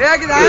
Jeg er ikke der!